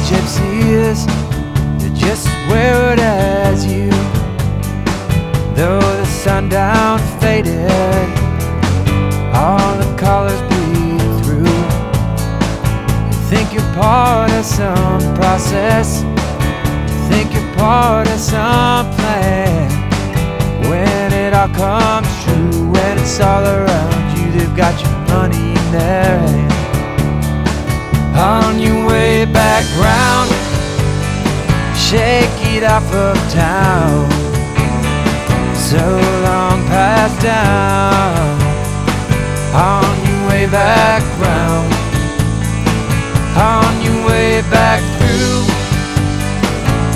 gypsies, they're just wear it as you. Though the sundown faded, all the colors bleed through. You think you're part of some process, you think you're part of some plan. When it all comes true, when it's all around you, they've got your way back round, shake it off of town. So long past down. On your way back round, on your way back through,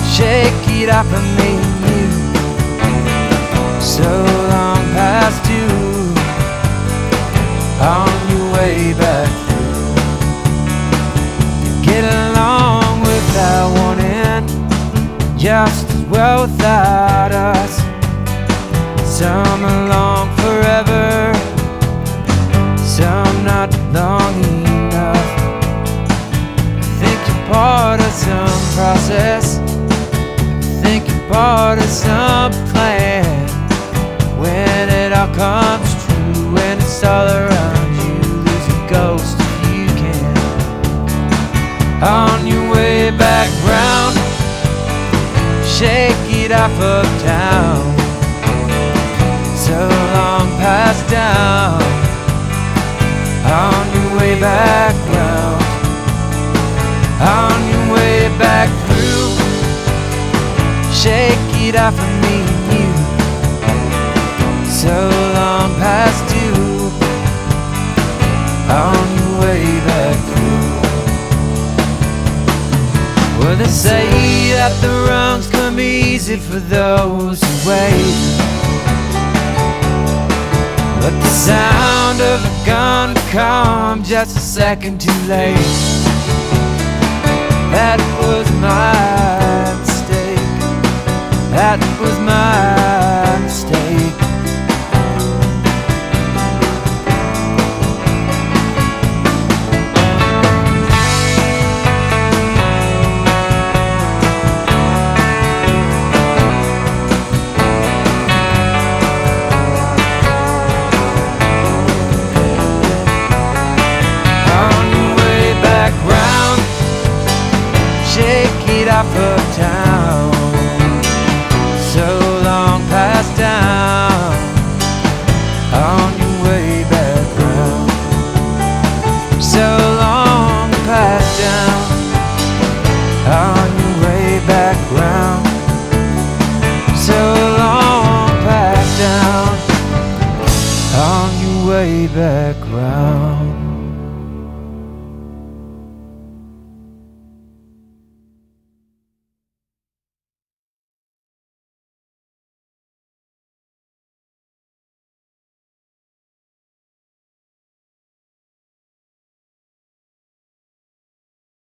shake it off of me and you. So wanting, just as well without us. Some are long forever, some not long enough. I Think you're part of some process, I think you're part of some plan. When it all comes true, when it's all around you, lose a ghost if you can. On your way back round, shake it off of town. So long past down, on your way back round, on your way back through, shake it off of me and you. So long past due, on your way back through. Well, they say that the rungs come easy for those who wait. But the sound of a gun come just a second too late. That was my mistake. That was my of town. So long past down, on your way back round. So long past down, on your way back round. So long down, on your way back round.